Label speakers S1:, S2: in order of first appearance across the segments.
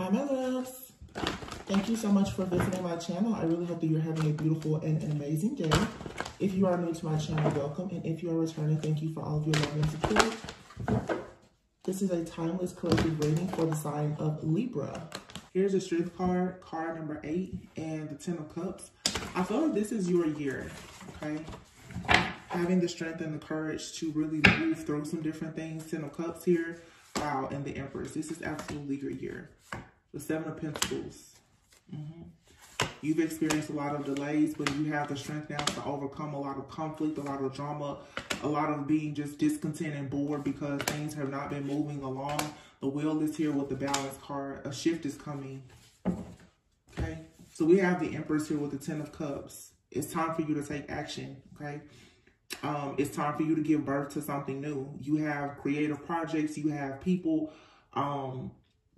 S1: Hi, my loves. Thank you so much for visiting my channel. I really hope that you're having a beautiful and an amazing day. If you are new to my channel, welcome. And if you are returning, thank you for all of your love and support. This is a timeless collective reading for the sign of Libra. Here's a strength card, card number eight, and the Ten of Cups. I feel like this is your year, okay? Having the strength and the courage to really move through some different things. Ten of Cups here, wow, and the Empress. This is absolutely your year. The Seven of Pentacles. Mm -hmm. You've experienced a lot of delays, but you have the strength now to overcome a lot of conflict, a lot of drama, a lot of being just discontent and bored because things have not been moving along. The wheel is here with the balance card. A shift is coming. Okay. So we have the Empress here with the Ten of Cups. It's time for you to take action. Okay. Um, it's time for you to give birth to something new. You have creative projects. You have people, um,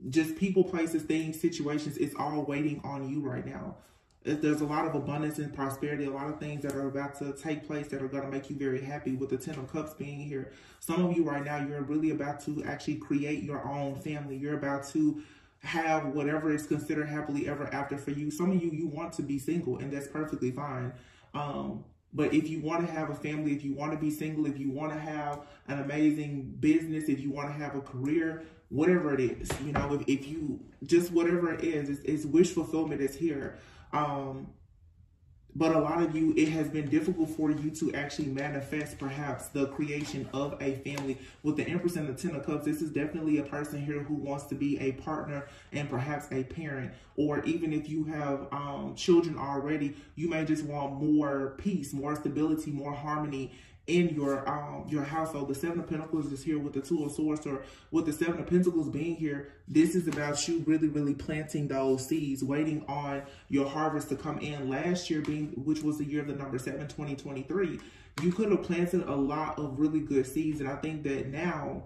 S1: just people, places, things, situations. It's all waiting on you right now. There's a lot of abundance and prosperity, a lot of things that are about to take place that are going to make you very happy with the Ten of Cups being here. Some of you right now, you're really about to actually create your own family. You're about to have whatever is considered happily ever after for you. Some of you, you want to be single and that's perfectly fine. Um, but if you want to have a family, if you want to be single, if you want to have an amazing business, if you want to have a career, whatever it is, you know, if, if you just whatever it is, it's, it's wish fulfillment is here. Um, but a lot of you, it has been difficult for you to actually manifest perhaps the creation of a family. With the Empress and the Ten of Cups, this is definitely a person here who wants to be a partner and perhaps a parent. Or even if you have um, children already, you may just want more peace, more stability, more harmony in your um your household. The Seven of Pentacles is here with the Two of Swords or with the Seven of Pentacles being here. This is about you really, really planting those seeds, waiting on your harvest to come in. Last year being, which was the year of the number seven, 2023, you could have planted a lot of really good seeds. And I think that now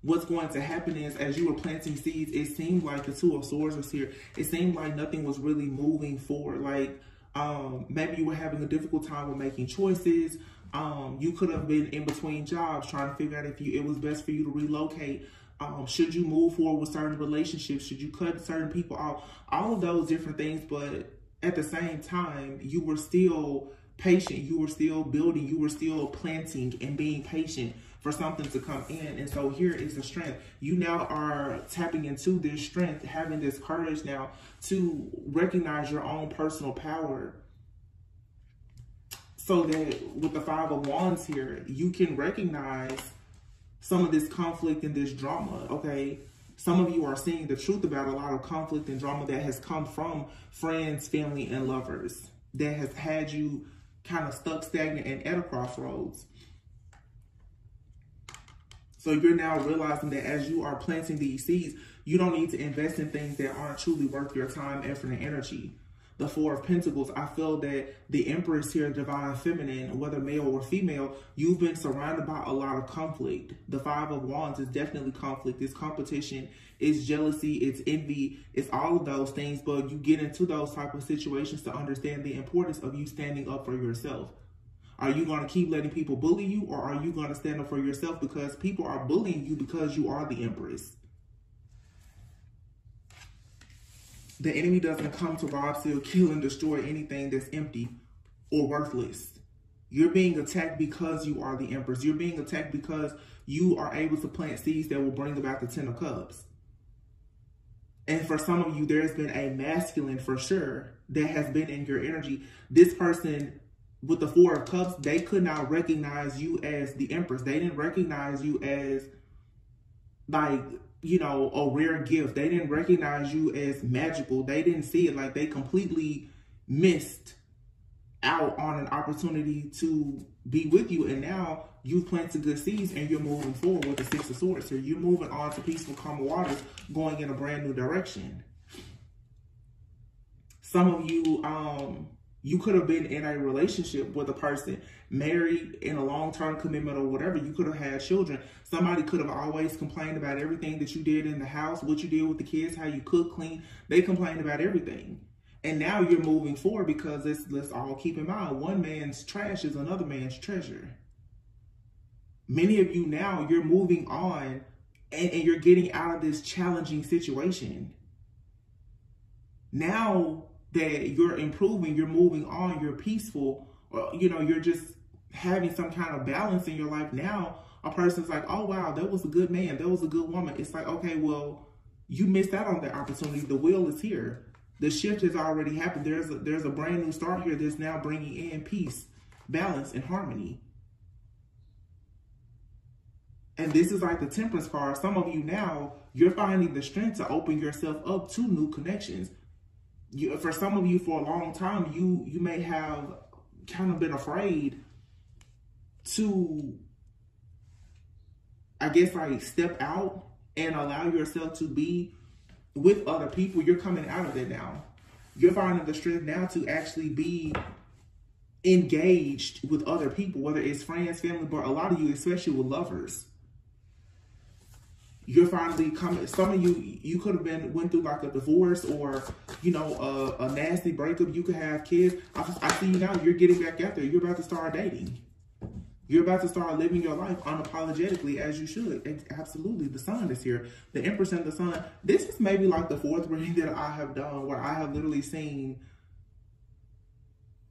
S1: what's going to happen is as you were planting seeds, it seemed like the Two of Swords was here. It seemed like nothing was really moving forward. Like um, maybe you were having a difficult time with making choices. Um, you could have been in between jobs trying to figure out if you it was best for you to relocate. Um, should you move forward with certain relationships? Should you cut certain people off? All of those different things, but at the same time, you were still patient. You were still building. You were still planting and being patient for something to come in. And so here is the strength. You now are tapping into this strength, having this courage now to recognize your own personal power so that with the five of wands here, you can recognize some of this conflict and this drama, okay? Some of you are seeing the truth about a lot of conflict and drama that has come from friends, family, and lovers that has had you kind of stuck, stagnant, and at a crossroads. So you're now realizing that as you are planting these seeds, you don't need to invest in things that aren't truly worth your time, effort, and energy the Four of Pentacles, I feel that the Empress here, Divine Feminine, whether male or female, you've been surrounded by a lot of conflict. The Five of Wands is definitely conflict. It's competition, it's jealousy, it's envy, it's all of those things. But you get into those type of situations to understand the importance of you standing up for yourself. Are you going to keep letting people bully you or are you going to stand up for yourself because people are bullying you because you are the Empress? The enemy doesn't come to rob, steal, kill, and destroy anything that's empty or worthless. You're being attacked because you are the Empress. You're being attacked because you are able to plant seeds that will bring about the Ten of Cups. And for some of you, there's been a masculine for sure that has been in your energy. This person with the Four of Cups, they could not recognize you as the Empress. They didn't recognize you as like you know, a rare gift. They didn't recognize you as magical. They didn't see it like they completely missed out on an opportunity to be with you. And now you've planted good seeds and you're moving forward with the Six of Swords. So you're moving on to peaceful, calm waters, going in a brand new direction. Some of you, um, you could have been in a relationship with a person, married in a long-term commitment or whatever. You could have had children. Somebody could have always complained about everything that you did in the house, what you did with the kids, how you cook, clean. They complained about everything. And now you're moving forward because let's, let's all keep in mind, one man's trash is another man's treasure. Many of you now, you're moving on and, and you're getting out of this challenging situation. Now that you're improving, you're moving on, you're peaceful, or, you know, you're just having some kind of balance in your life now, a person's like, oh, wow, that was a good man. That was a good woman. It's like, okay, well, you missed out on that opportunity. The wheel is here. The shift has already happened. There's a, there's a brand new start here that's now bringing in peace, balance, and harmony. And this is like the temperance card. Some of you now, you're finding the strength to open yourself up to new connections. You, for some of you, for a long time, you you may have kind of been afraid to, I guess, like step out and allow yourself to be with other people. You're coming out of it now. You're finding the strength now to actually be engaged with other people, whether it's friends, family, but a lot of you, especially with lovers you're finally coming. Some of you, you could have been went through like a divorce or, you know, a, a nasty breakup. You could have kids. I, I see you now. You're getting back out there. You're about to start dating. You're about to start living your life unapologetically as you should. Absolutely. The sun is here. The Empress and the sun. This is maybe like the fourth reading that I have done where I have literally seen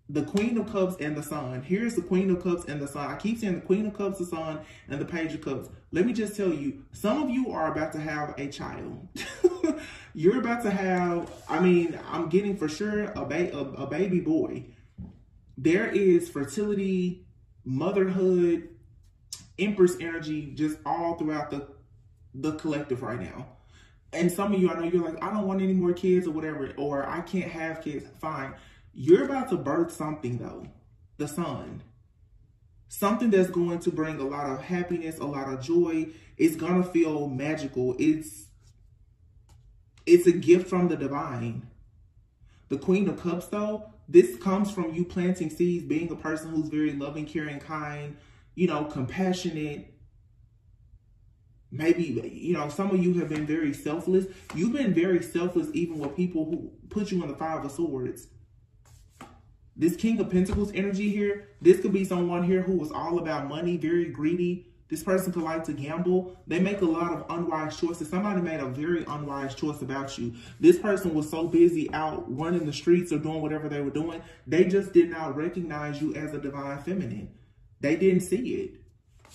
S1: the Queen of Cups and the Sun. Here's the Queen of Cups and the Sun. I keep saying the Queen of Cups, the Sun, and the Page of Cups. Let me just tell you, some of you are about to have a child. You're about to have, I mean, I'm getting for sure a, ba a, a baby boy. There is fertility, motherhood, Empress energy just all throughout the, the collective right now. And some of you, I know you're like, I don't want any more kids or whatever, or I can't have kids. Fine you're about to birth something though, the sun. Something that's going to bring a lot of happiness, a lot of joy. It's going to feel magical. It's it's a gift from the divine. The Queen of Cups though, this comes from you planting seeds, being a person who's very loving, caring, kind, you know, compassionate, maybe you know some of you have been very selfless you've been very selfless even with people who put you on the five of swords this King of Pentacles energy here, this could be someone here who was all about money, very greedy. This person could like to gamble. They make a lot of unwise choices. Somebody made a very unwise choice about you. This person was so busy out running the streets or doing whatever they were doing, they just did not recognize you as a divine feminine. They didn't see it.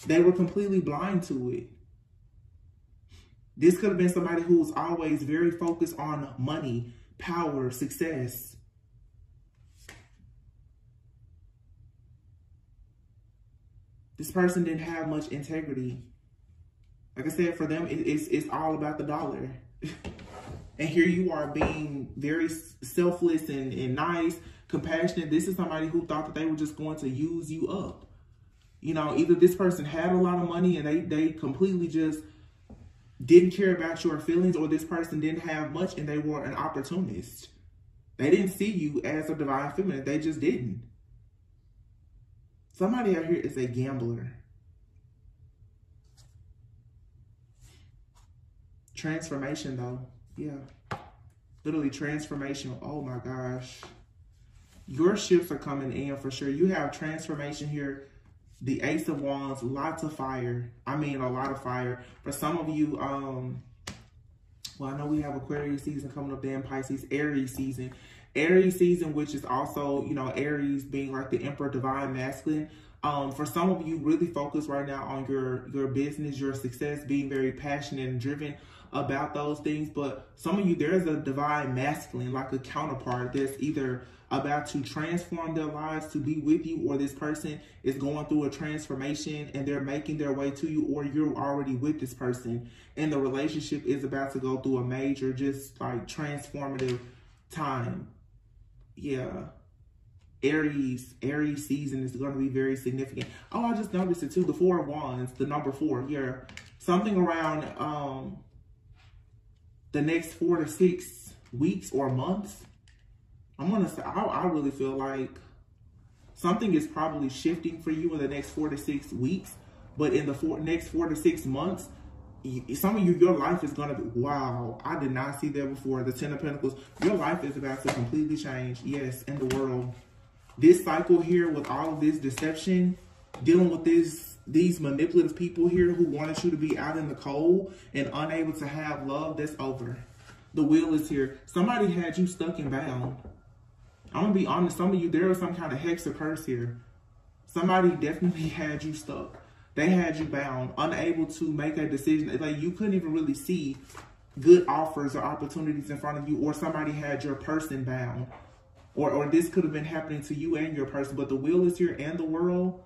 S1: They were completely blind to it. This could have been somebody who was always very focused on money, power, success. This person didn't have much integrity. Like I said, for them, it, it's, it's all about the dollar. and here you are being very selfless and, and nice, compassionate. This is somebody who thought that they were just going to use you up. You know, either this person had a lot of money and they, they completely just didn't care about your feelings or this person didn't have much and they were an opportunist. They didn't see you as a divine feminine. They just didn't. Somebody out here is a gambler. Transformation though. Yeah. Literally transformation. Oh my gosh. Your shifts are coming in for sure. You have transformation here. The Ace of Wands, lots of fire. I mean, a lot of fire. For some of you, um, well, I know we have Aquarius season coming up then, Pisces, Aries season. Aries season, which is also, you know, Aries being like the Emperor Divine Masculine. Um, for some of you, really focus right now on your, your business, your success, being very passionate and driven about those things. But some of you, there's a divine masculine, like a counterpart that's either about to transform their lives to be with you or this person is going through a transformation and they're making their way to you or you're already with this person and the relationship is about to go through a major just like transformative time yeah, Aries, Aries season is going to be very significant. Oh, I just noticed it too. The Four of Wands, the number four. Yeah, something around um the next four to six weeks or months. I'm gonna say I, I really feel like something is probably shifting for you in the next four to six weeks. But in the four, next four to six months, some of you, your life is going to be, wow, I did not see that before. The Ten of Pentacles, your life is about to completely change. Yes, in the world. This cycle here with all of this deception, dealing with this these manipulative people here who wanted you to be out in the cold and unable to have love, that's over. The wheel is here. Somebody had you stuck and bound. I'm gonna be honest, some of you, there was some kind of hex or curse here. Somebody definitely had you stuck. They had you bound, unable to make a decision. Like you couldn't even really see good offers or opportunities in front of you, or somebody had your person bound. Or, or this could have been happening to you and your person, but the wheel is here and the world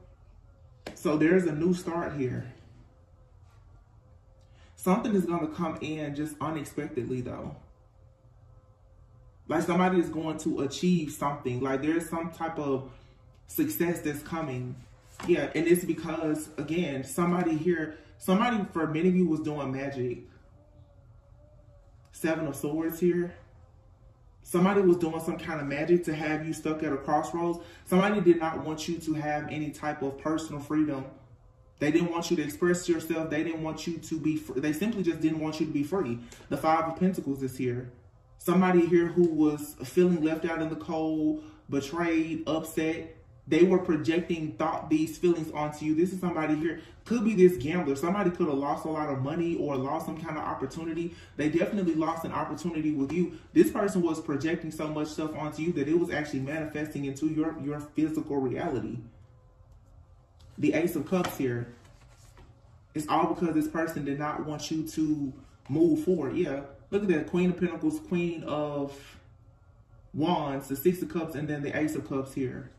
S1: so there's a new start here. Something is going to come in just unexpectedly, though. Like somebody is going to achieve something. Like there's some type of success that's coming. Yeah, and it's because, again, somebody here, somebody for many of you was doing magic. Seven of Swords here. Somebody was doing some kind of magic to have you stuck at a crossroads. Somebody did not want you to have any type of personal freedom. They didn't want you to express yourself. They didn't want you to be free. They simply just didn't want you to be free. The Five of Pentacles is here. Somebody here who was feeling left out in the cold, betrayed, upset, they were projecting thought these feelings onto you. This is somebody here, could be this gambler. Somebody could have lost a lot of money or lost some kind of opportunity. They definitely lost an opportunity with you. This person was projecting so much stuff onto you that it was actually manifesting into your, your physical reality. The Ace of Cups here. It's all because this person did not want you to move forward. Yeah, look at that. Queen of Pentacles, Queen of Wands, the Six of Cups, and then the Ace of Cups here.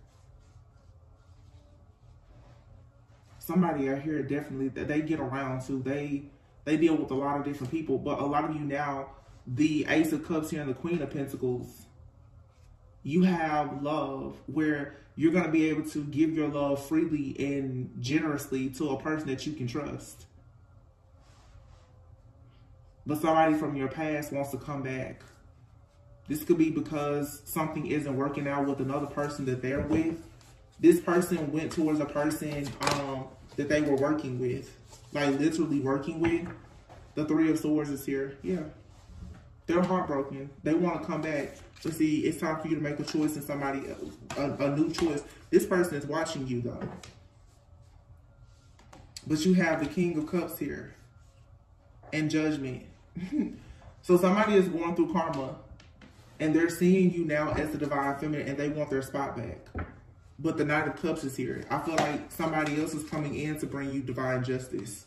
S1: Somebody out here definitely that they get around to. They they deal with a lot of different people, but a lot of you now, the Ace of Cups here and the Queen of Pentacles, you have love where you're going to be able to give your love freely and generously to a person that you can trust. But somebody from your past wants to come back. This could be because something isn't working out with another person that they're with this person went towards a person um, that they were working with, like literally working with. The Three of Swords is here. Yeah. They're heartbroken. They want to come back to see it's time for you to make a choice and somebody, a, a new choice. This person is watching you though. But you have the King of Cups here and Judgment. so somebody is going through karma and they're seeing you now as the Divine Feminine and they want their spot back but the Knight of Cups is here. I feel like somebody else is coming in to bring you divine justice.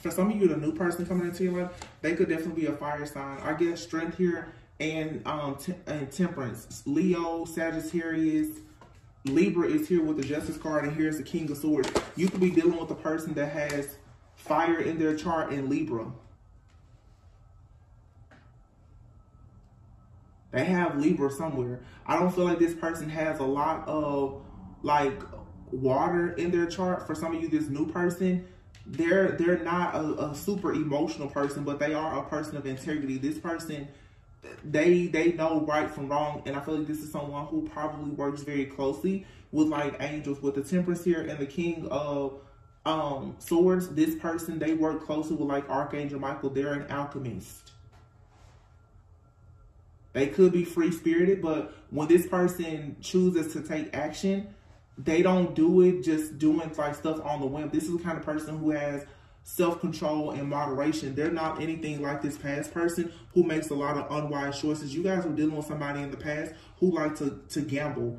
S1: For some of you, the new person coming into your life, they could definitely be a fire sign. I get strength here and um and temperance. Leo, Sagittarius, Libra is here with the Justice card, and here's the King of Swords. You could be dealing with a person that has fire in their chart in Libra. They have Libra somewhere. I don't feel like this person has a lot of like water in their chart. For some of you, this new person, they're they're not a, a super emotional person, but they are a person of integrity. This person, they they know right from wrong, and I feel like this is someone who probably works very closely with like angels, with the Temperance here and the King of um Swords. This person they work closely with like Archangel Michael. They're an alchemist. They could be free spirited, but when this person chooses to take action, they don't do it just doing like stuff on the whim. This is the kind of person who has self-control and moderation. They're not anything like this past person who makes a lot of unwise choices. You guys were dealing with somebody in the past who liked to, to gamble,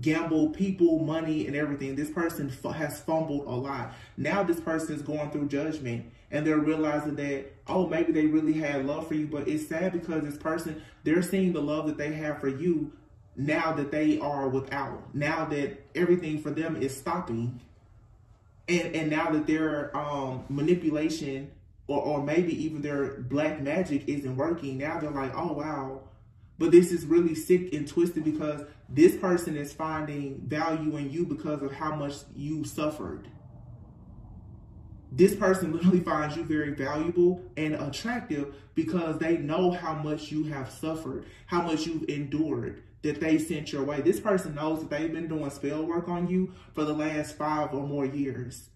S1: gamble people, money, and everything. This person has fumbled a lot. Now this person is going through judgment and they're realizing that, oh, maybe they really had love for you, but it's sad because this person, they're seeing the love that they have for you now that they are without, now that everything for them is stopping. And, and now that their um, manipulation or, or maybe even their black magic isn't working, now they're like, oh, wow. But this is really sick and twisted because this person is finding value in you because of how much you suffered this person literally finds you very valuable and attractive because they know how much you have suffered, how much you've endured that they sent your way. This person knows that they've been doing spell work on you for the last five or more years.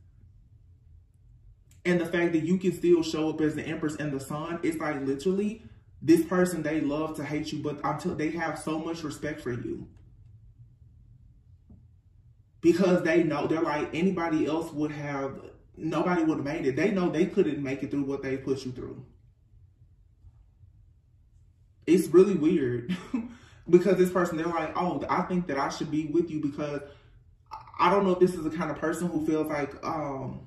S1: And the fact that you can still show up as the Empress and the Sun, it's like literally this person, they love to hate you, but until they have so much respect for you. because they know they're like anybody else would have nobody would have made it. They know they couldn't make it through what they put you through. It's really weird because this person, they're like, oh, I think that I should be with you because I don't know if this is the kind of person who feels like, um,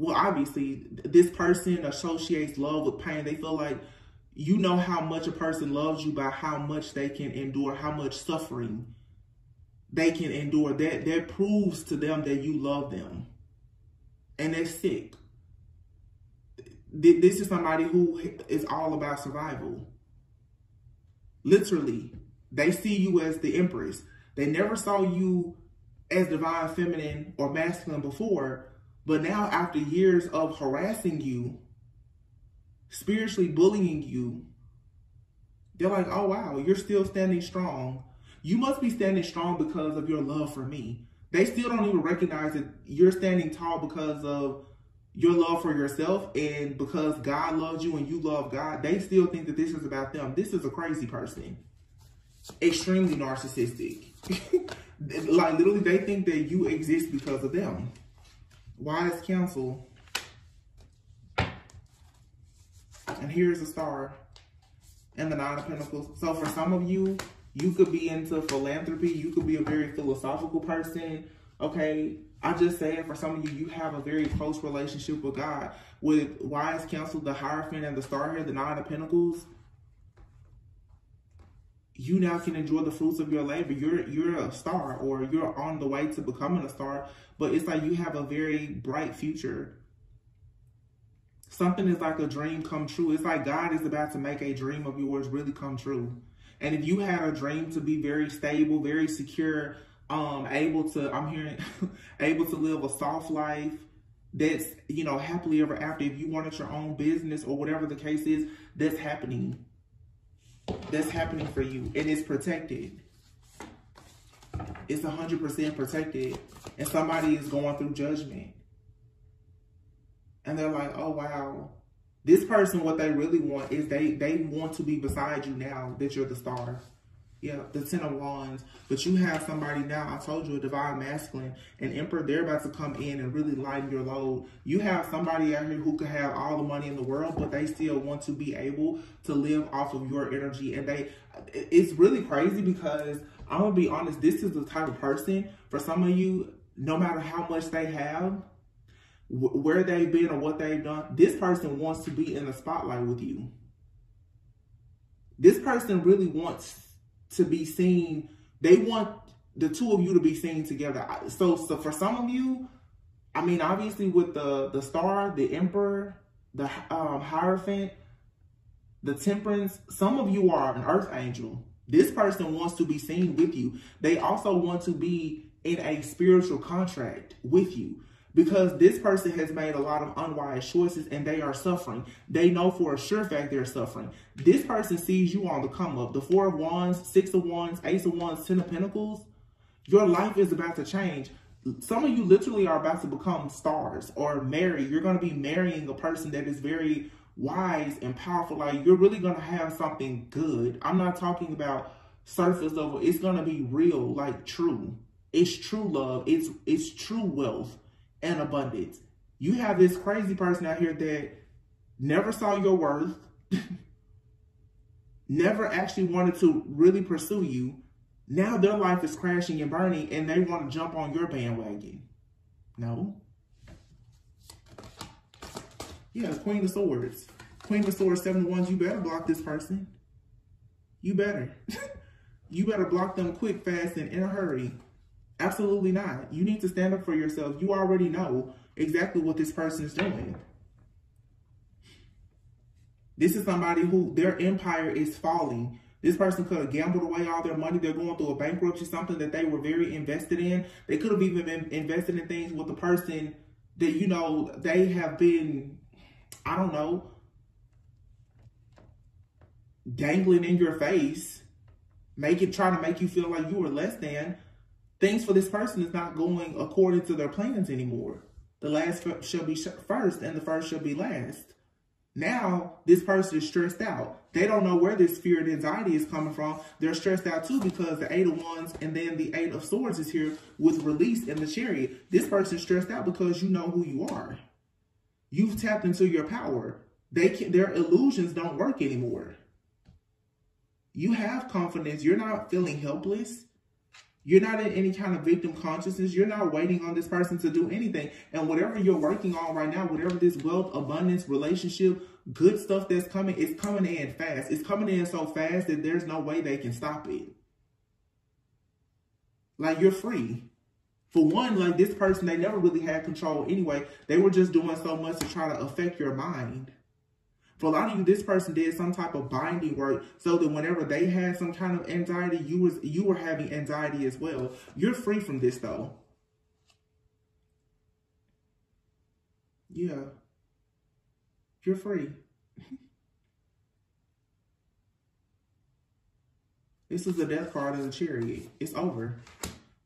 S1: well, obviously, this person associates love with pain. They feel like you know how much a person loves you by how much they can endure, how much suffering they can endure. That that proves to them that you love them and they're sick. This is somebody who is all about survival. Literally, they see you as the empress. They never saw you as divine feminine or masculine before, but now after years of harassing you, spiritually bullying you, they're like, oh wow, you're still standing strong. You must be standing strong because of your love for me. They still don't even recognize that you're standing tall because of your love for yourself and because God loves you and you love God. They still think that this is about them. This is a crazy person. Extremely narcissistic. like literally they think that you exist because of them. Wise counsel. And here's a star and the nine of pentacles. So for some of you, you could be into philanthropy. You could be a very philosophical person. Okay. I just saying for some of you, you have a very close relationship with God. With wise counsel, the Hierophant and the star here, the nine of pentacles, you now can enjoy the fruits of your labor. You're you're a star or you're on the way to becoming a star, but it's like you have a very bright future. Something is like a dream come true. It's like God is about to make a dream of yours really come true. And if you had a dream to be very stable, very secure, um, able to, I'm hearing, able to live a soft life that's, you know, happily ever after, if you wanted your own business or whatever the case is, that's happening. That's happening for you. It is protected. It's 100% protected. And somebody is going through judgment. And they're like, oh, wow this person, what they really want is they they want to be beside you now that you're the star. Yeah, the Ten of Wands. But you have somebody now, I told you, a divine masculine, an emperor, they're about to come in and really lighten your load. You have somebody out here who could have all the money in the world, but they still want to be able to live off of your energy. And they, it's really crazy because I'm going to be honest, this is the type of person, for some of you, no matter how much they have, where they've been or what they've done, this person wants to be in the spotlight with you. This person really wants to be seen. They want the two of you to be seen together. So, so for some of you, I mean, obviously with the, the star, the emperor, the um, hierophant, the temperance, some of you are an earth angel. This person wants to be seen with you. They also want to be in a spiritual contract with you because this person has made a lot of unwise choices and they are suffering. They know for a sure fact they're suffering. This person sees you on the come up. The Four of Wands, Six of Wands, Ace of Wands, Ten of Pentacles. Your life is about to change. Some of you literally are about to become stars or marry. You're going to be marrying a person that is very wise and powerful. Like you're really going to have something good. I'm not talking about surface level. It's going to be real, like true. It's true love. It's, it's true wealth and abundance. You have this crazy person out here that never saw your worth, never actually wanted to really pursue you. Now their life is crashing and burning and they want to jump on your bandwagon. No. Yeah, Queen of Swords. Queen of Swords, seven wands, you better block this person. You better. you better block them quick, fast, and in a hurry. Absolutely not. You need to stand up for yourself. You already know exactly what this person is doing. This is somebody who their empire is falling. This person could have gambled away all their money. They're going through a bankruptcy, something that they were very invested in. They could have even been invested in things with the person that, you know, they have been, I don't know, dangling in your face, make it, trying to make you feel like you were less than things for this person is not going according to their plans anymore. The last shall be first and the first shall be last. Now, this person is stressed out. They don't know where this fear and anxiety is coming from. They're stressed out too because the Eight of Wands and then the Eight of Swords is here with release in the chariot. This person is stressed out because you know who you are. You've tapped into your power. They can, Their illusions don't work anymore. You have confidence. You're not feeling helpless. You're not in any kind of victim consciousness. You're not waiting on this person to do anything. And whatever you're working on right now, whatever this wealth, abundance, relationship, good stuff that's coming, it's coming in fast. It's coming in so fast that there's no way they can stop it. Like you're free. For one, like this person, they never really had control anyway. They were just doing so much to try to affect your mind. For a lot of you, this person did some type of binding work so that whenever they had some kind of anxiety, you was you were having anxiety as well. You're free from this though. Yeah. You're free. this is the death card of the chariot. It's over.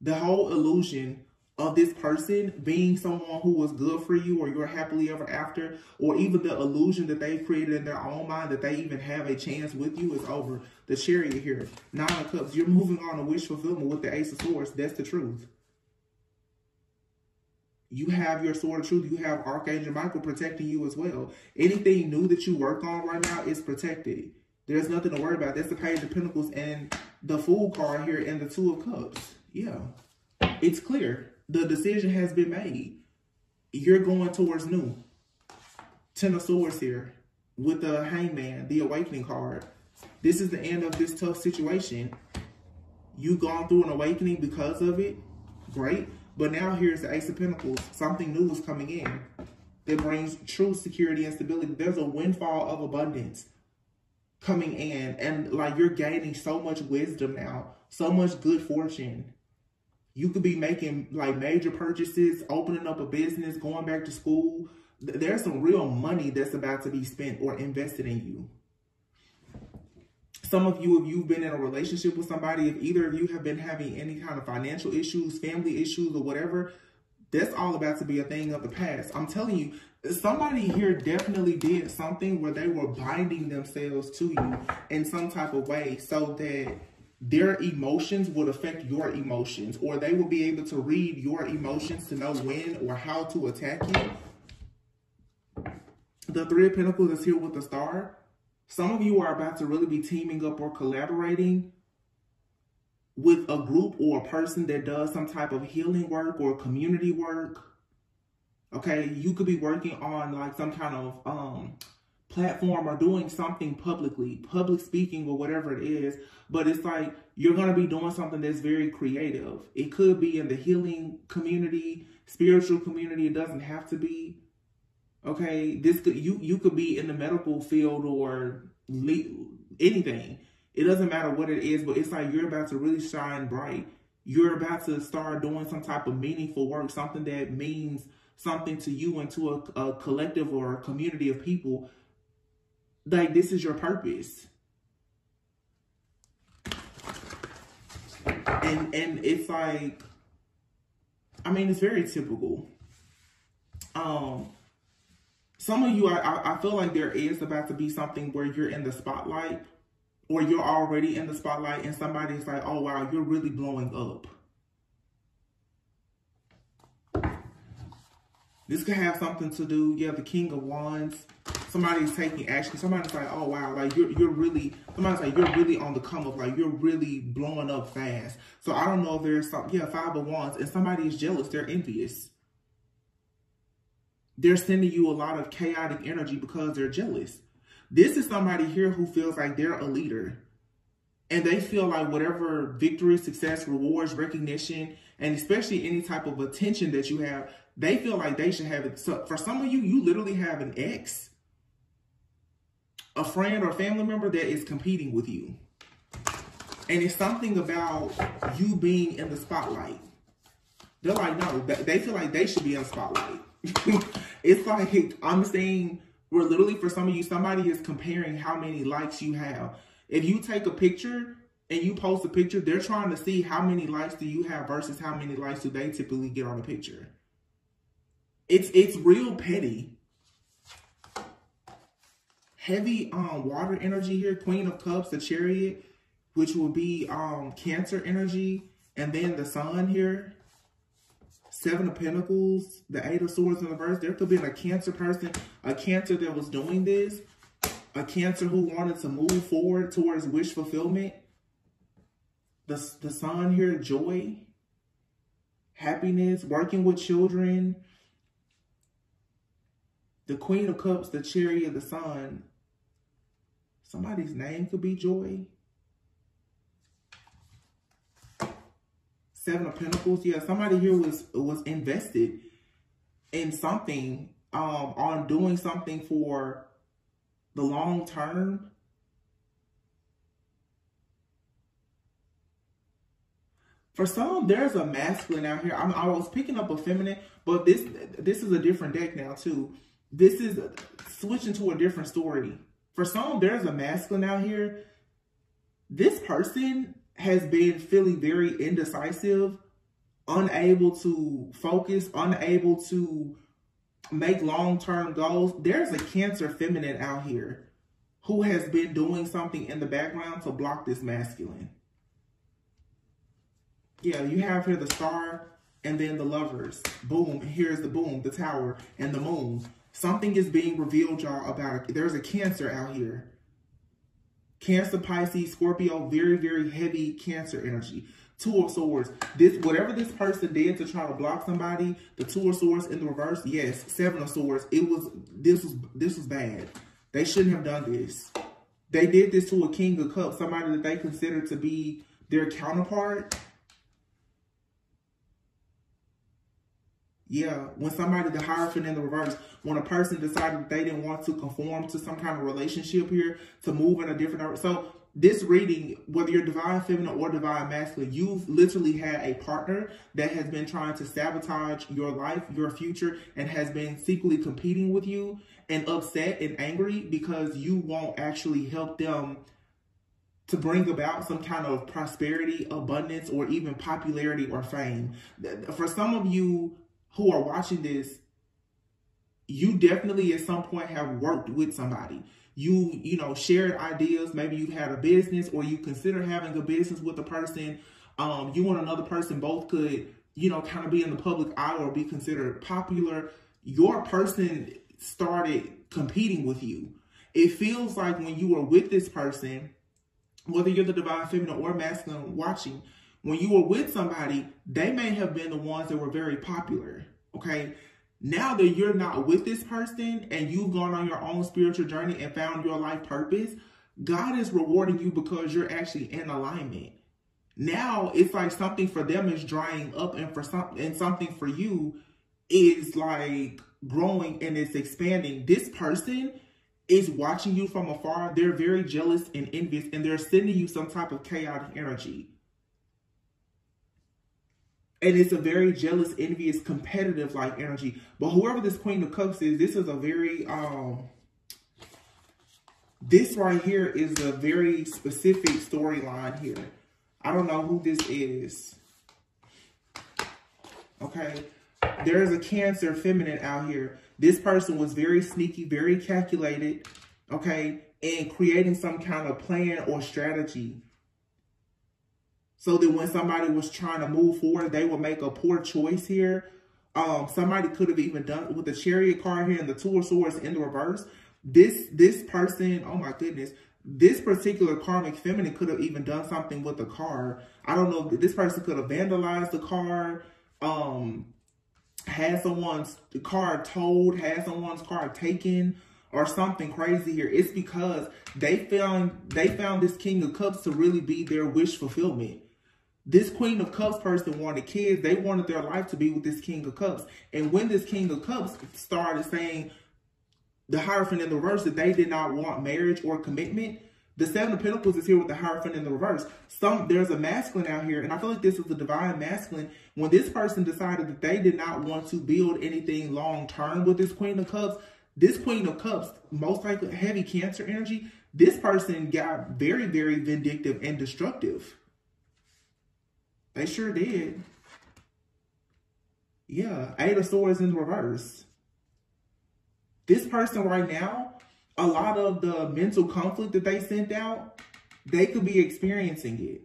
S1: The whole illusion of this person being someone who was good for you or you're happily ever after, or even the illusion that they've created in their own mind that they even have a chance with you is over. The chariot here, nine of cups, you're moving on to wish fulfillment with the ace of swords. That's the truth. You have your sword of truth. You have Archangel Michael protecting you as well. Anything new that you work on right now is protected. There's nothing to worry about. That's the Page of Pentacles and the Fool card here and the Two of Cups. Yeah, it's clear the decision has been made. You're going towards new. Ten of Swords here with the Hangman, the Awakening card. This is the end of this tough situation. You've gone through an awakening because of it. Great. But now here's the Ace of Pentacles. Something new is coming in that brings true security and stability. There's a windfall of abundance coming in. And like you're gaining so much wisdom now, so much good fortune. You could be making like major purchases, opening up a business, going back to school. There's some real money that's about to be spent or invested in you. Some of you, if you've been in a relationship with somebody, if either of you have been having any kind of financial issues, family issues, or whatever, that's all about to be a thing of the past. I'm telling you, somebody here definitely did something where they were binding themselves to you in some type of way so that their emotions would affect your emotions or they will be able to read your emotions to know when or how to attack you. The Three of Pentacles is here with the Star. Some of you are about to really be teaming up or collaborating with a group or a person that does some type of healing work or community work. Okay, you could be working on like some kind of um platform or doing something publicly, public speaking or whatever it is, but it's like you're going to be doing something that's very creative. It could be in the healing community, spiritual community, it doesn't have to be. Okay, this could you you could be in the medical field or anything. It doesn't matter what it is, but it's like you're about to really shine bright. You're about to start doing some type of meaningful work, something that means something to you and to a, a collective or a community of people like this is your purpose. And and it's like I mean it's very typical. Um some of you I I feel like there is about to be something where you're in the spotlight or you're already in the spotlight and somebody's like, oh wow, you're really blowing up. This could have something to do, yeah, the King of Wands somebody's taking action. Somebody's like, oh wow, like you're you're really somebody's like you're really on the come up, like you're really blowing up fast. So I don't know if there's some yeah, five of wands, and somebody is jealous, they're envious. They're sending you a lot of chaotic energy because they're jealous. This is somebody here who feels like they're a leader. And they feel like whatever victory, success, rewards, recognition, and especially any type of attention that you have, they feel like they should have it. So for some of you, you literally have an ex a friend or family member that is competing with you. And it's something about you being in the spotlight. They're like, no, they feel like they should be in the spotlight. it's like, I'm saying, we're literally, for some of you, somebody is comparing how many likes you have. If you take a picture and you post a picture, they're trying to see how many likes do you have versus how many likes do they typically get on a picture. It's it's real petty. Heavy um water energy here. Queen of Cups, the Chariot, which will be um Cancer energy, and then the Sun here. Seven of Pentacles, the Eight of Swords in the verse. There could be a Cancer person, a Cancer that was doing this, a Cancer who wanted to move forward towards wish fulfillment. The, the Sun here, joy, happiness, working with children. The Queen of Cups, the Chariot, the Sun. Somebody's name could be Joy. Seven of Pentacles. Yeah, somebody here was was invested in something, um, on doing something for the long term. For some, there's a masculine out here. I'm, I was picking up a feminine, but this this is a different deck now too. This is switching to a different story. For some, there's a masculine out here. This person has been feeling very indecisive, unable to focus, unable to make long-term goals. There's a Cancer feminine out here who has been doing something in the background to block this masculine. Yeah, you have here the star and then the lovers. Boom, here's the boom, the tower and the moon. Something is being revealed, y'all, about it. There's a Cancer out here. Cancer, Pisces, Scorpio, very, very heavy Cancer energy. Two of Swords. This whatever this person did to try to block somebody, the Two of Swords in the reverse, yes, Seven of Swords. It was this was this was bad. They shouldn't have done this. They did this to a King of Cups, somebody that they considered to be their counterpart. Yeah, when somebody, the Hierophant in the reverse, when a person decided they didn't want to conform to some kind of relationship here, to move in a different, so this reading, whether you're divine feminine or divine masculine, you've literally had a partner that has been trying to sabotage your life, your future, and has been secretly competing with you and upset and angry because you won't actually help them to bring about some kind of prosperity, abundance, or even popularity or fame. For some of you who are watching this, you definitely at some point have worked with somebody. You, you know, shared ideas. Maybe you had a business or you consider having a business with a person. Um, you and another person both could, you know, kind of be in the public eye or be considered popular. Your person started competing with you. It feels like when you were with this person, whether you're the divine feminine or masculine watching, when you were with somebody, they may have been the ones that were very popular. Okay. Now that you're not with this person and you've gone on your own spiritual journey and found your life purpose, God is rewarding you because you're actually in alignment. Now it's like something for them is drying up and for some and something for you is like growing and it's expanding. This person is watching you from afar. They're very jealous and envious and they're sending you some type of chaotic energy and it's a very jealous, envious, competitive like energy. But whoever this Queen of Cups is, this is a very um this right here is a very specific storyline here. I don't know who this is. Okay. There's a Cancer feminine out here. This person was very sneaky, very calculated, okay, and creating some kind of plan or strategy so that when somebody was trying to move forward, they would make a poor choice here. Um, somebody could have even done with the chariot card here and the two of swords in the reverse. This this person, oh my goodness, this particular karmic feminine could have even done something with the car. I don't know. This person could have vandalized the car, um, had someone's car towed, had someone's car taken, or something crazy here. It's because they found they found this King of Cups to really be their wish fulfillment. This Queen of Cups person wanted kids. They wanted their life to be with this King of Cups. And when this King of Cups started saying the Hierophant in the reverse that they did not want marriage or commitment, the Seven of Pentacles is here with the Hierophant in the reverse. Some There's a masculine out here, and I feel like this is the divine masculine. When this person decided that they did not want to build anything long-term with this Queen of Cups, this Queen of Cups, most likely heavy Cancer energy, this person got very, very vindictive and destructive. They sure did. Yeah, Eight of Swords in reverse. This person right now, a lot of the mental conflict that they sent out, they could be experiencing it.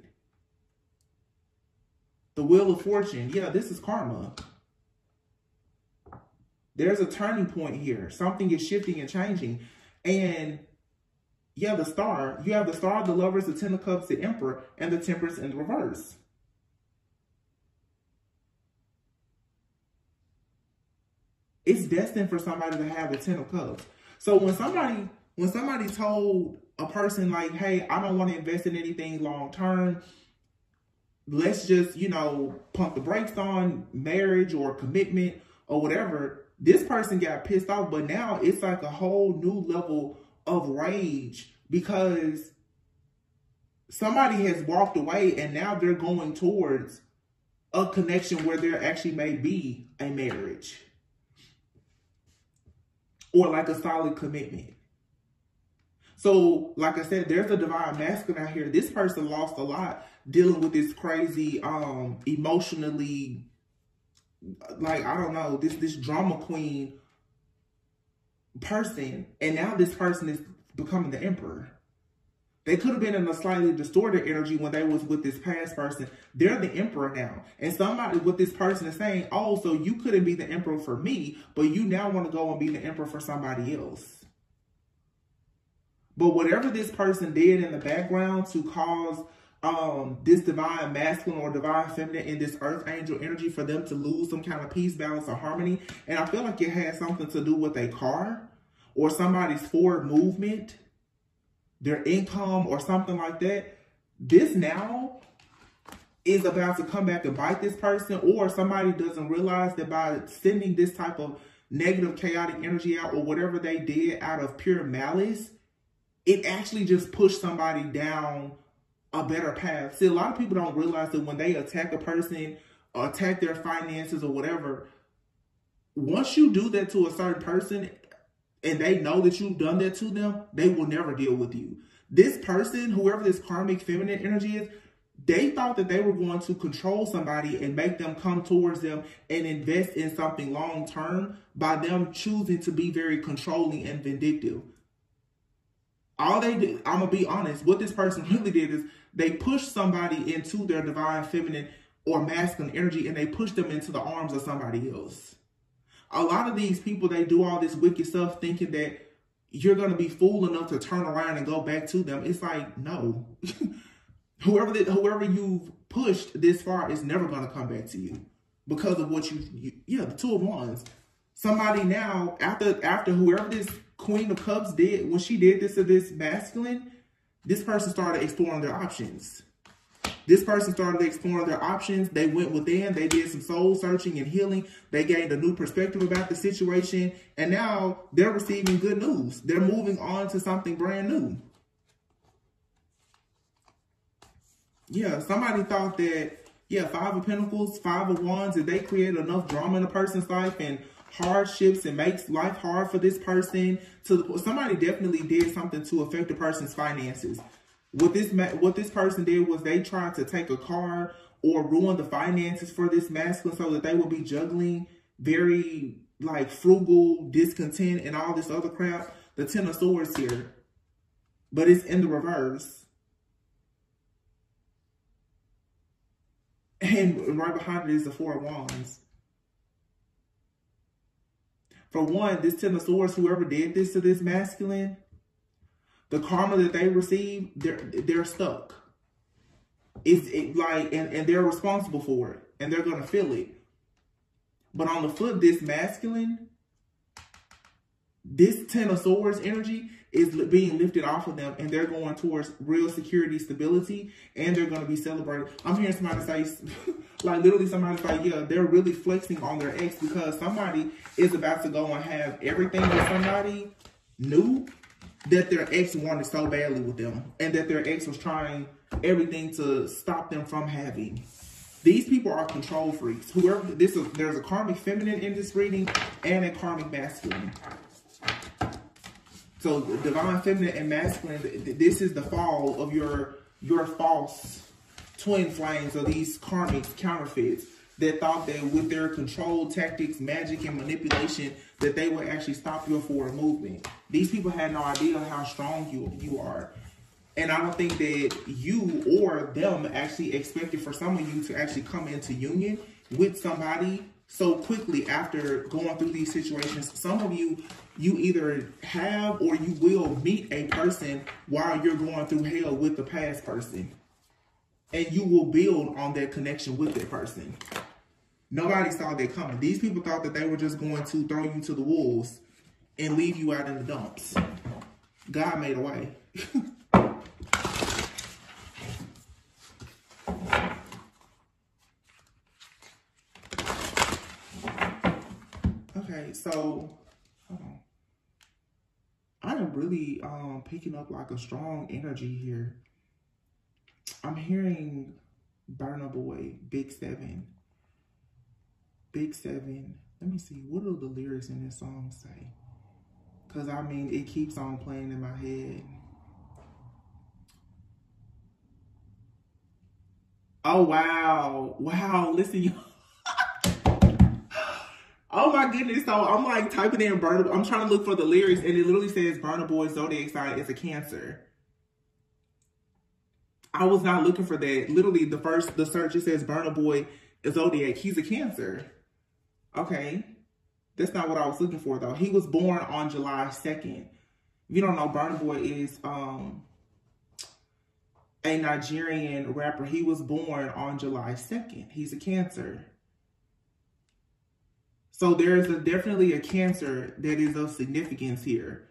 S1: The Wheel of Fortune. Yeah, this is karma. There's a turning point here. Something is shifting and changing. And yeah, the star. You have the star, the lovers, the ten of cups, the emperor, and the temperance in reverse. It's destined for somebody to have the ten of cups. So when somebody when somebody told a person like, hey, I don't want to invest in anything long term, let's just, you know, pump the brakes on marriage or commitment or whatever, this person got pissed off, but now it's like a whole new level of rage because somebody has walked away and now they're going towards a connection where there actually may be a marriage or like a solid commitment. So, like I said, there's a divine masculine out here. This person lost a lot dealing with this crazy, um, emotionally, like I don't know, this this drama queen person, and now this person is becoming the emperor. They could have been in a slightly distorted energy when they was with this past person. They're the emperor now. And somebody with this person is saying, oh, so you couldn't be the emperor for me, but you now want to go and be the emperor for somebody else. But whatever this person did in the background to cause um, this divine masculine or divine feminine in this earth angel energy for them to lose some kind of peace, balance, or harmony. And I feel like it has something to do with a car or somebody's forward movement their income or something like that, this now is about to come back and bite this person or somebody doesn't realize that by sending this type of negative chaotic energy out or whatever they did out of pure malice, it actually just pushed somebody down a better path. See, a lot of people don't realize that when they attack a person or attack their finances or whatever, once you do that to a certain person, and they know that you've done that to them, they will never deal with you. This person, whoever this karmic feminine energy is, they thought that they were going to control somebody and make them come towards them and invest in something long term by them choosing to be very controlling and vindictive. All they did, I'm gonna be honest, what this person really did is they pushed somebody into their divine feminine or masculine energy and they pushed them into the arms of somebody else a lot of these people, they do all this wicked stuff thinking that you're going to be fool enough to turn around and go back to them. It's like, no. whoever that, whoever you've pushed this far is never going to come back to you because of what you, you yeah, the two of wands. Somebody now, after after whoever this Queen of Cups did, when she did this to this masculine, this person started exploring their options. This person started exploring their options. They went within. They did some soul searching and healing. They gained a new perspective about the situation. And now they're receiving good news. They're moving on to something brand new. Yeah, somebody thought that, yeah, Five of Pentacles, Five of Wands, if they create enough drama in a person's life and hardships and makes life hard for this person, to somebody definitely did something to affect the person's finances. What this what this person did was they tried to take a car or ruin the finances for this masculine so that they would be juggling very like frugal, discontent, and all this other crap. The Ten of Swords here. But it's in the reverse. And right behind it is the Four of Wands. For one, this Ten of Swords, whoever did this to this masculine, the karma that they receive, they're they're stuck. It's it like and, and they're responsible for it and they're gonna feel it. But on the flip, this masculine, this Ten of Swords energy is being lifted off of them and they're going towards real security, stability, and they're going to be celebrated. I'm hearing somebody say, like literally somebody say, yeah, they're really flexing on their ex because somebody is about to go and have everything with somebody new that their ex wanted so badly with them and that their ex was trying everything to stop them from having. These people are control freaks. Whoever this is, there's a karmic feminine in this reading and a karmic masculine. So divine feminine and masculine, this is the fall of your your false twin flames of these karmic counterfeits. That thought that with their control tactics, magic, and manipulation, that they would actually stop your forward movement. These people had no idea how strong you you are. And I don't think that you or them actually expected for some of you to actually come into union with somebody so quickly after going through these situations. Some of you, you either have or you will meet a person while you're going through hell with the past person. And you will build on that connection with that person. Nobody saw that coming. These people thought that they were just going to throw you to the wolves and leave you out in the dumps. God made a way. okay, so I am really um, picking up like a strong energy here. I'm hearing Burna Boy, Big Seven. Big Seven. Let me see. What do the lyrics in this song say? Because, I mean, it keeps on playing in my head. Oh, wow. Wow. Listen, you. oh, my goodness. So, I'm like typing in Burna. I'm trying to look for the lyrics, and it literally says Burna Boy zodiac sign is a Cancer. I was not looking for that. Literally, the first, the search, it says Burna Boy is zodiac. He's a Cancer. Okay. That's not what I was looking for though. He was born on July 2nd. If you don't know, Burna Boy is um a Nigerian rapper. He was born on July 2nd. He's a cancer. So there's a, definitely a cancer that is of significance here.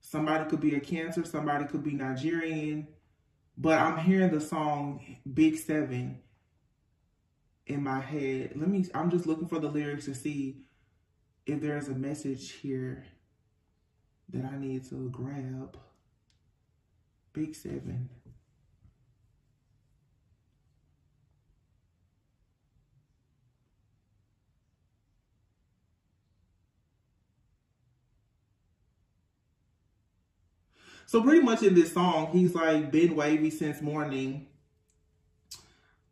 S1: Somebody could be a cancer, somebody could be Nigerian, but I'm hearing the song Big Seven in my head. Let me, I'm just looking for the lyrics to see if there's a message here that I need to grab. Big seven. So pretty much in this song, he's like been wavy since morning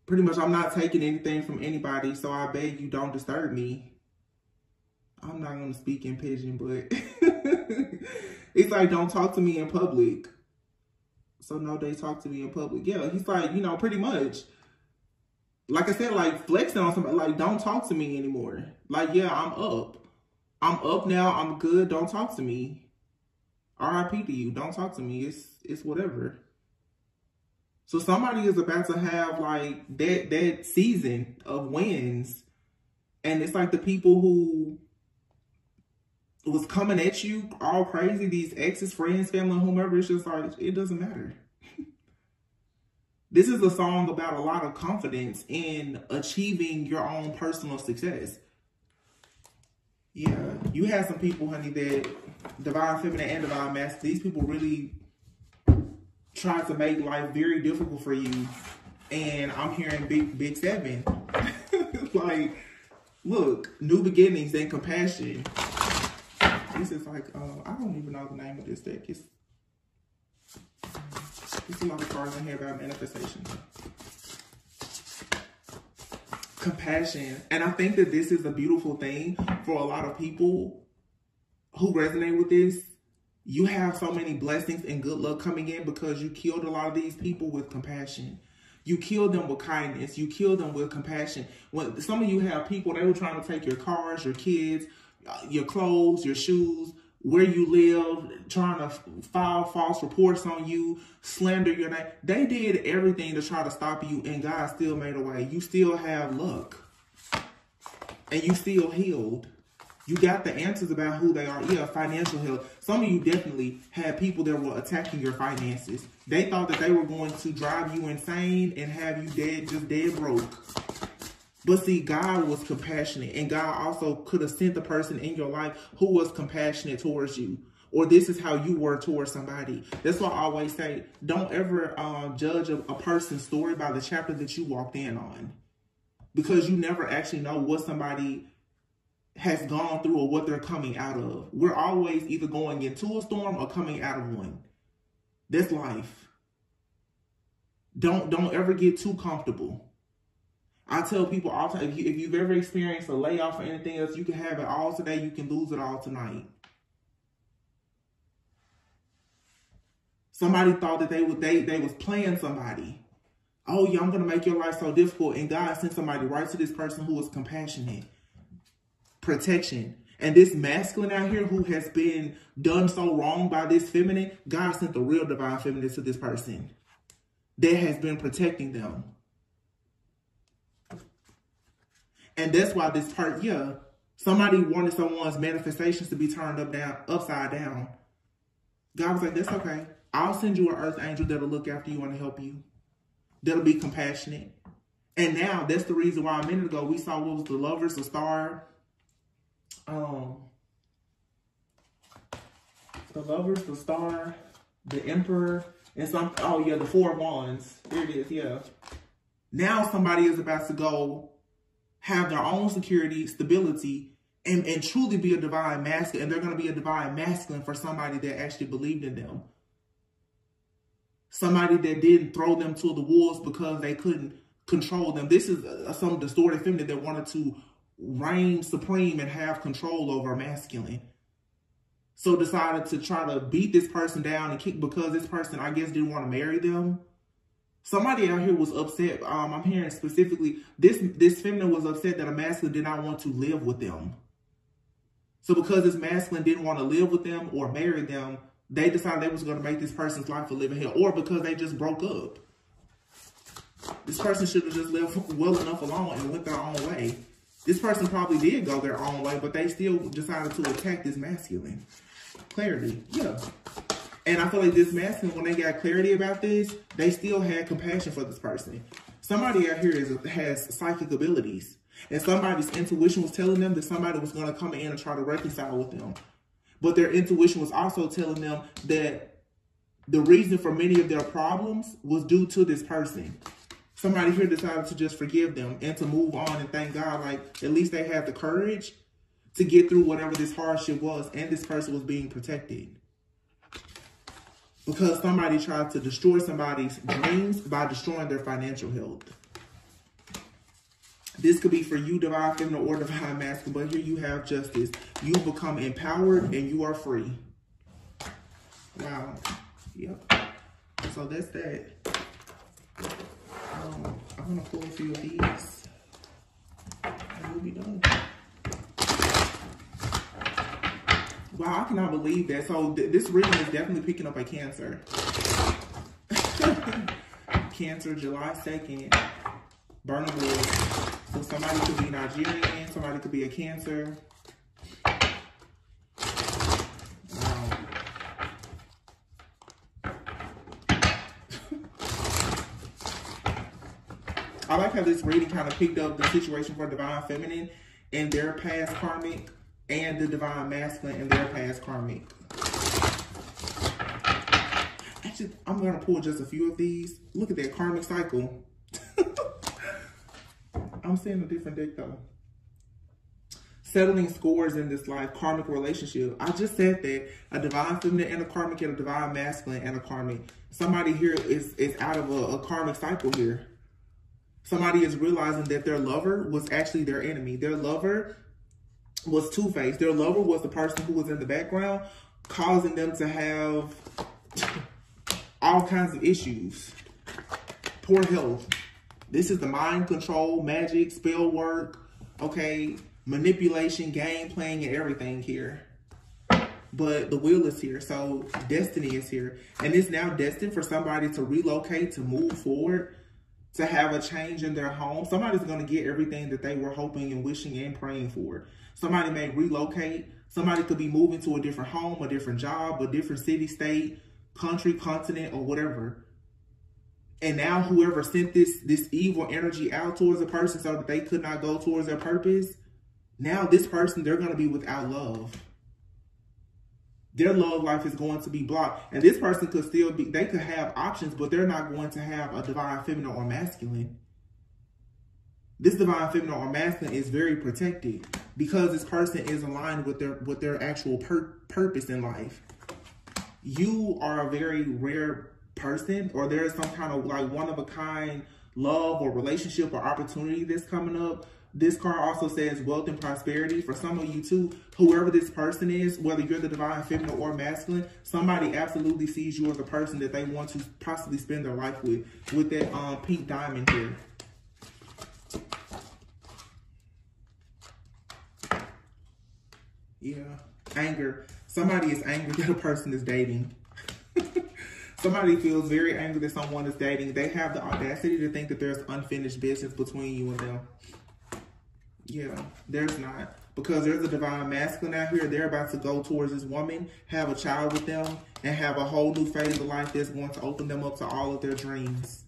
S1: pretty much I'm not taking anything from anybody, so I beg you don't disturb me. I'm not to speak in pidgin, but it's like, don't talk to me in public. So no, they talk to me in public. Yeah, he's like, you know, pretty much. Like I said, like flexing on somebody, like don't talk to me anymore. Like, yeah, I'm up. I'm up now. I'm good. Don't talk to me. RIP to you. Don't talk to me. It's it's whatever. So somebody is about to have like that that season of wins. And it's like the people who was coming at you all crazy, these exes, friends, family, whomever, it's just like it doesn't matter. this is a song about a lot of confidence in achieving your own personal success. Yeah, you have some people, honey, that divine feminine and divine masculine, these people really trying to make life very difficult for you. And I'm hearing big, big seven. like, look, new beginnings and compassion. This is like, uh, I don't even know the name of this deck. It's, there's a lot of cards in here about manifestation. Compassion. And I think that this is a beautiful thing for a lot of people who resonate with this you have so many blessings and good luck coming in because you killed a lot of these people with compassion. You killed them with kindness. You killed them with compassion. When some of you have people, they were trying to take your cars, your kids, uh, your clothes, your shoes, where you live, trying to file false reports on you, slander your name. They did everything to try to stop you, and God still made a way. You still have luck, and you still healed. You got the answers about who they are. Yeah, financial health. Some of you definitely had people that were attacking your finances. They thought that they were going to drive you insane and have you dead, just dead broke. But see, God was compassionate, and God also could have sent the person in your life who was compassionate towards you. Or this is how you were towards somebody. That's why I always say, don't ever um, judge a, a person's story by the chapter that you walked in on. Because you never actually know what somebody has gone through or what they're coming out of. We're always either going into a storm or coming out of one. That's life. Don't don't ever get too comfortable. I tell people all the time, if, you, if you've ever experienced a layoff or anything else, you can have it all today, you can lose it all tonight. Somebody thought that they would they they was playing somebody. Oh yeah, I'm gonna make your life so difficult. And God sent somebody right to this person who was compassionate, protection. And this masculine out here who has been done so wrong by this feminine, God sent the real divine feminine to this person that has been protecting them. And that's why this part, yeah, somebody wanted someone's manifestations to be turned up down, upside down. God was like, that's okay. I'll send you an earth angel that'll look after you and help you. That'll be compassionate. And now that's the reason why a minute ago we saw what was the lovers, the star, um, the lovers, the star, the emperor, and some, oh yeah, the four wands. There it is, yeah. Now somebody is about to go have their own security, stability, and, and truly be a divine masculine. And they're going to be a divine masculine for somebody that actually believed in them. Somebody that didn't throw them to the wolves because they couldn't control them. This is uh, some distorted feminine that wanted to reign supreme and have control over masculine. So decided to try to beat this person down and kick because this person, I guess, didn't want to marry them Somebody out here was upset. Um, I'm hearing specifically this this feminine was upset that a masculine did not want to live with them. So because this masculine didn't want to live with them or marry them, they decided they was going to make this person's life a living hell, or because they just broke up. This person should have just lived well enough alone and went their own way. This person probably did go their own way, but they still decided to attack this masculine. Clarity, yeah. And I feel like this masculine, when they got clarity about this, they still had compassion for this person. Somebody out here is, has psychic abilities. And somebody's intuition was telling them that somebody was going to come in and try to reconcile with them. But their intuition was also telling them that the reason for many of their problems was due to this person. Somebody here decided to just forgive them and to move on and thank God, like at least they had the courage to get through whatever this hardship was and this person was being protected because somebody tried to destroy somebody's dreams by destroying their financial health. This could be for you, divine feminine or divine masculine, but here you have justice. You become empowered and you are free. Wow. Yep. So that's that. Um, I'm to pull a few of these and we'll be done. Wow, I cannot believe that. So th this reading is definitely picking up a Cancer. cancer, July 2nd. Burning Wood. So somebody could be Nigerian, somebody could be a Cancer. I like how this reading kind of picked up the situation for Divine Feminine and their past karmic and the divine masculine in their past karmic. Actually, I'm going to pull just a few of these. Look at that karmic cycle. I'm seeing a different deck though. Settling scores in this life, karmic relationship. I just said that a divine feminine and a karmic and a divine masculine and a karmic. Somebody here is, is out of a, a karmic cycle here. Somebody is realizing that their lover was actually their enemy. Their lover was two-faced. Their lover was the person who was in the background, causing them to have all kinds of issues. Poor health. This is the mind control, magic, spell work, okay, manipulation, game playing, and everything here. But the wheel is here, so destiny is here. And it's now destined for somebody to relocate, to move forward, to have a change in their home. Somebody's going to get everything that they were hoping and wishing and praying for. Somebody may relocate. Somebody could be moving to a different home, a different job, a different city, state, country, continent, or whatever. And now whoever sent this this evil energy out towards a person so that they could not go towards their purpose, now this person, they're going to be without love their love life is going to be blocked. And this person could still be, they could have options, but they're not going to have a divine feminine or masculine. This divine feminine or masculine is very protected because this person is aligned with their with their actual pur purpose in life. You are a very rare person or there is some kind of like one of a kind love or relationship or opportunity that's coming up. This card also says wealth and prosperity for some of you too. Whoever this person is, whether you're the divine feminine or masculine, somebody absolutely sees you as a person that they want to possibly spend their life with. With that um, pink diamond here. Yeah, anger. Somebody is angry that a person is dating. Somebody feels very angry that someone is dating. They have the audacity to think that there's unfinished business between you and them. Yeah, there's not. Because there's a divine masculine out here. They're about to go towards this woman, have a child with them, and have a whole new phase of life that's going to open them up to all of their dreams.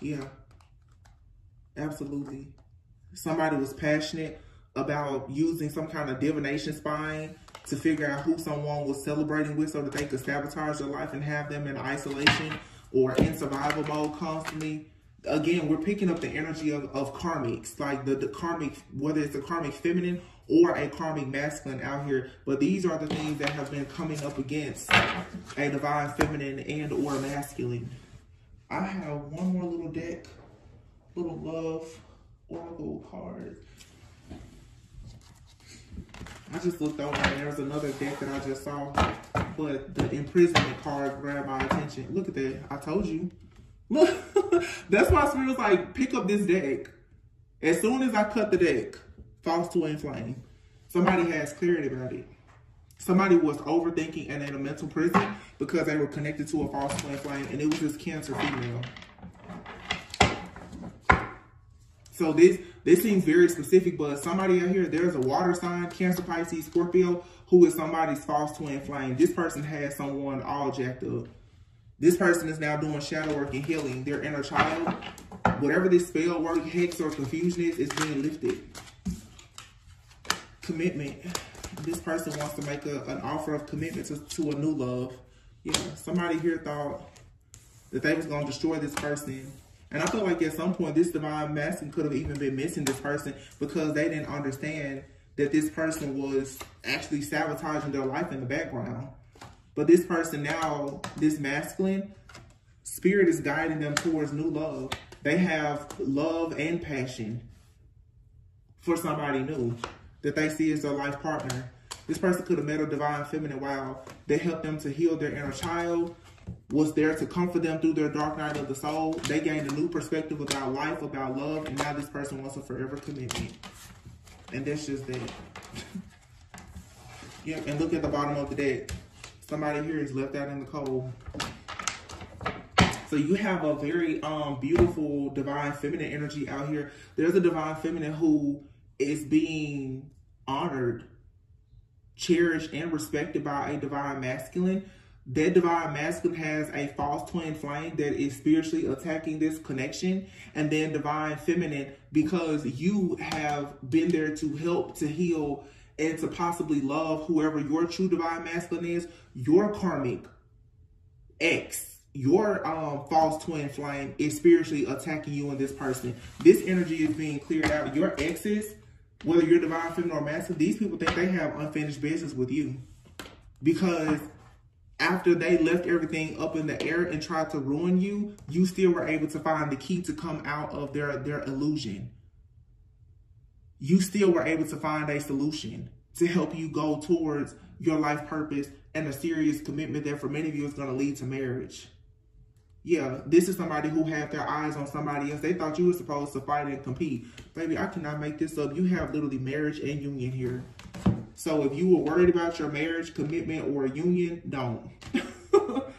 S1: Yeah. Absolutely. Somebody was passionate about using some kind of divination spying to figure out who someone was celebrating with so that they could sabotage their life and have them in isolation or in survival mode constantly again, we're picking up the energy of, of karmics, like the, the karmic, whether it's a karmic feminine or a karmic masculine out here. But these are the things that have been coming up against a divine feminine and or masculine. I have one more little deck, little love oracle card. I just looked over and there's another deck that I just saw, but the imprisonment card grabbed my attention. Look at that. I told you. That's why Spirit was like, pick up this deck. As soon as I cut the deck, false twin flame, somebody has clarity about it. Somebody was overthinking and in a mental prison because they were connected to a false twin flame and it was this cancer female. So this this seems very specific, but somebody out here, there's a water sign, Cancer, Pisces, Scorpio, who is somebody's false twin flame. This person has someone all jacked up. This person is now doing shadow work and healing their inner child. Whatever this spell work, hex, or confusion is, is being lifted. Commitment. This person wants to make a, an offer of commitment to, to a new love. Yeah, somebody here thought that they was going to destroy this person. And I feel like at some point, this divine masculine could have even been missing this person because they didn't understand that this person was actually sabotaging their life in the background. But this person now, this masculine, spirit is guiding them towards new love. They have love and passion for somebody new that they see as their life partner. This person could have met a divine feminine while they helped them to heal their inner child, was there to comfort them through their dark night of the soul. They gained a new perspective about life, about love, and now this person wants a forever commitment. And that's just that. yeah, and look at the bottom of the deck. Somebody here is left out in the cold. So you have a very um, beautiful divine feminine energy out here. There's a divine feminine who is being honored, cherished, and respected by a divine masculine. That divine masculine has a false twin flame that is spiritually attacking this connection. And then divine feminine, because you have been there to help to heal and to possibly love whoever your true divine masculine is, your karmic ex, your um, false twin flame is spiritually attacking you and this person. This energy is being cleared out. Your exes, whether you're divine feminine or masculine, these people think they have unfinished business with you. Because after they left everything up in the air and tried to ruin you, you still were able to find the key to come out of their, their illusion you still were able to find a solution to help you go towards your life purpose and a serious commitment that for many of you is going to lead to marriage. Yeah, this is somebody who had their eyes on somebody else. They thought you were supposed to fight and compete. Baby, I cannot make this up. You have literally marriage and union here. So if you were worried about your marriage, commitment, or union, don't.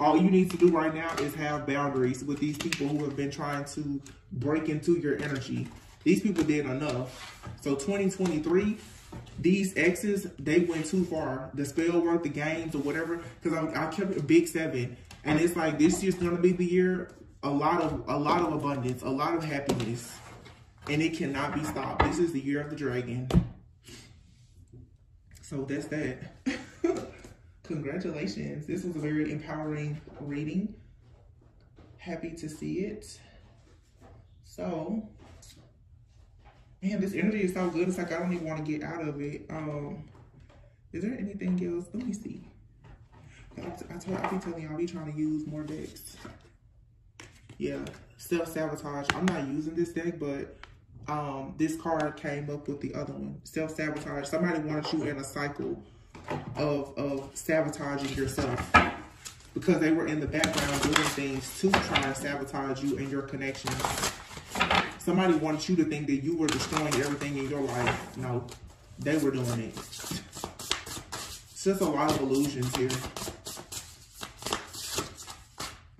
S1: All you need to do right now is have boundaries with these people who have been trying to break into your energy. These people did enough. So 2023, these exes, they went too far. The spell work, the games, or whatever. Because I, I kept a big seven. And it's like this year's gonna be the year a lot of a lot of abundance, a lot of happiness. And it cannot be stopped. This is the year of the dragon. So that's that. Congratulations. This was a very empowering reading. Happy to see it. So man, this energy is so good. It's like I don't even want to get out of it. Um, is there anything else? Let me see. I, I, I be telling y'all, I be trying to use more decks. Yeah, self-sabotage. I'm not using this deck, but um, this card came up with the other one. Self-sabotage. Somebody wanted you in a cycle of, of sabotaging yourself because they were in the background doing things to try and sabotage you and your connection. Somebody wants you to think that you were destroying everything in your life. No, they were doing it. It's just a lot of illusions here.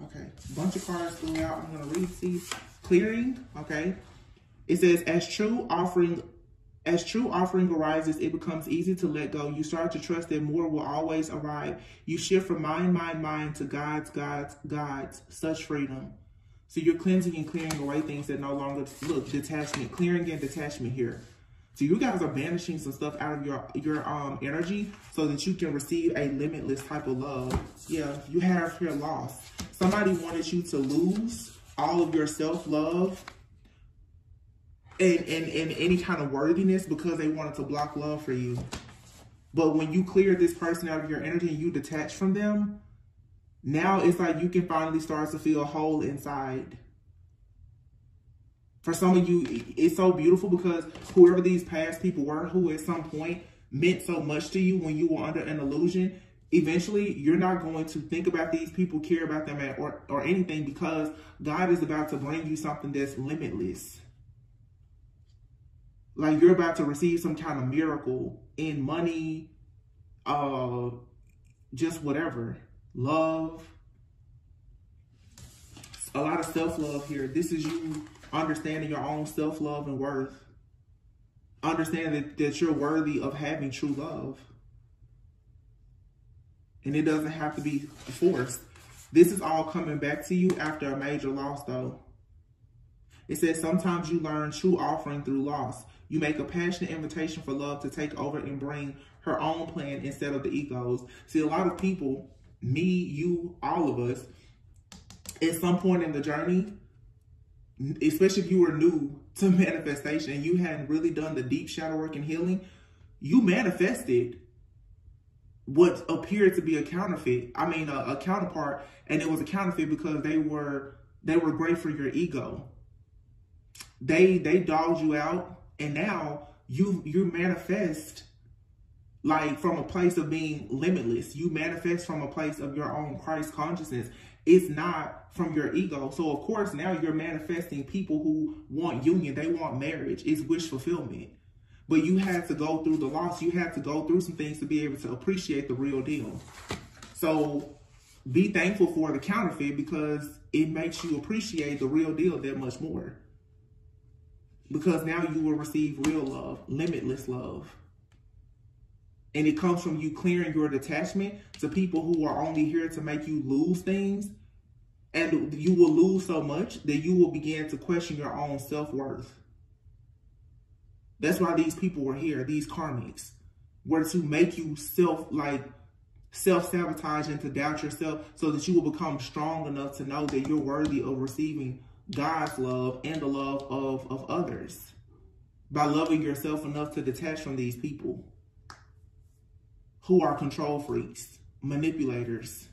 S1: Okay, bunch of cards flew out. I'm to read these. Clearing, okay. It says, as true offering as true offering arises, it becomes easy to let go. You start to trust that more will always arrive. You shift from mind, mind, mind to God's, God's, God's. Such freedom. So you're cleansing and clearing away things that no longer look detachment, clearing and detachment here. So you guys are banishing some stuff out of your your um energy so that you can receive a limitless type of love. Yeah, you have here loss. Somebody wanted you to lose all of your self-love and, and, and any kind of worthiness because they wanted to block love for you. But when you clear this person out of your energy and you detach from them, now it's like you can finally start to feel whole inside. For some of you, it's so beautiful because whoever these past people were, who at some point meant so much to you when you were under an illusion, eventually you're not going to think about these people, care about them, or, or anything because God is about to bring you something that's limitless. Like you're about to receive some kind of miracle in money, uh, just whatever, love, a lot of self-love here. This is you understanding your own self-love and worth. Understand that, that you're worthy of having true love. And it doesn't have to be forced. This is all coming back to you after a major loss, though. It says sometimes you learn true offering through loss. You make a passionate invitation for love to take over and bring her own plan instead of the egos. See, a lot of people, me, you, all of us, at some point in the journey, especially if you were new to manifestation you hadn't really done the deep shadow work and healing, you manifested what appeared to be a counterfeit. I mean, a, a counterpart, and it was a counterfeit because they were they were great for your ego. They they dogged you out and now you you manifest like from a place of being limitless. You manifest from a place of your own Christ consciousness. It's not from your ego. So of course now you're manifesting people who want union. They want marriage. It's wish fulfillment. But you had to go through the loss. You had to go through some things to be able to appreciate the real deal. So be thankful for the counterfeit because it makes you appreciate the real deal that much more because now you will receive real love, limitless love. And it comes from you clearing your detachment to people who are only here to make you lose things. And you will lose so much that you will begin to question your own self-worth. That's why these people were here, these karmics, were to make you self, like, self-sabotage and to doubt yourself so that you will become strong enough to know that you're worthy of receiving God's love and the love of, of others by loving yourself enough to detach from these people who are control freaks, manipulators,